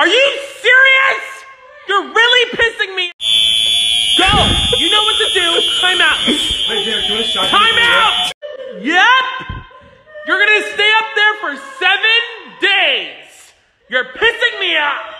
Are you serious? You're really pissing me. Go. You know what to do. Time out. Hey, Derek, do you want a? Time out. Yep. You're gonna stay up there for seven days. You're pissing me off.